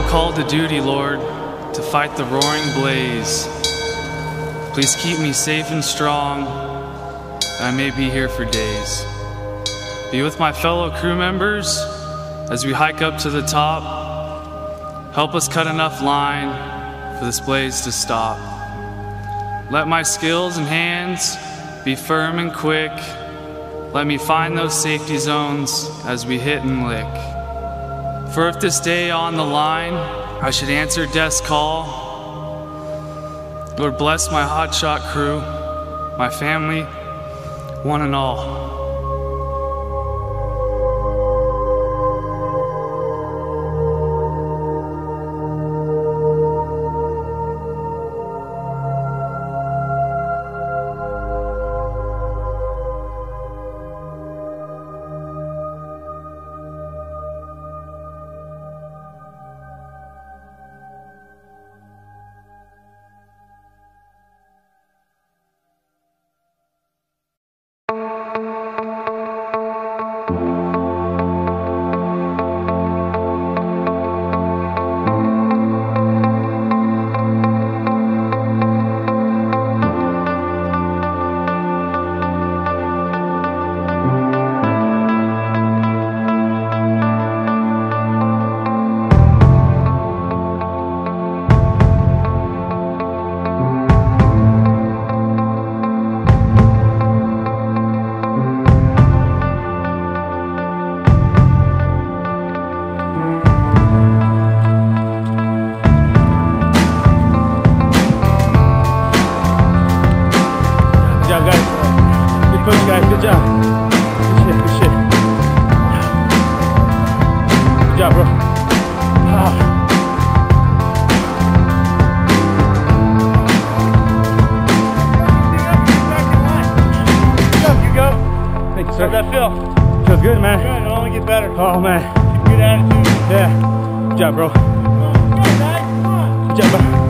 am called to duty, Lord, to fight the roaring blaze. Please keep me safe and strong, I may be here for days. Be with my fellow crew members as we hike up to the top. Help us cut enough line for this blaze to stop. Let my skills and hands be firm and quick. Let me find those safety zones as we hit and lick. For if this day on the line I should answer death's call, Lord bless my hotshot crew, my family, one and all. Job, bro. Ah. You go. Thank you, sir. How'd that feel? Feel good, man. Good. It'll only get better. Oh, man. Good attitude. Yeah. Good job, bro. Come on, guys. Good job, bro.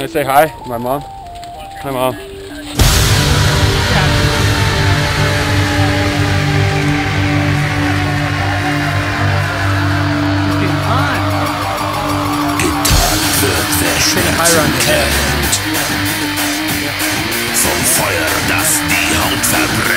Can I say hi my mom? Hi, mom. Vom Feuer, das die Haut verbrennt.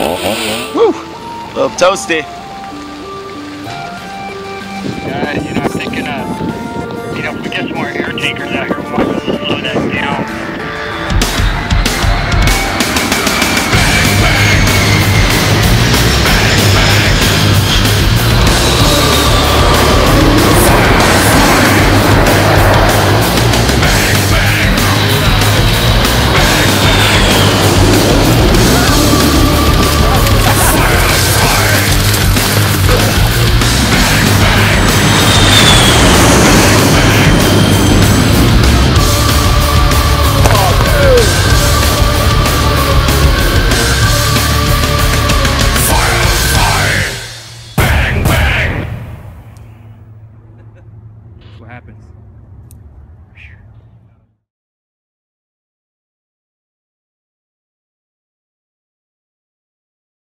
Woo! A little toasty. Uh, you know, I'm thinking, uh, you know, if we get some more air tankers out here, happens.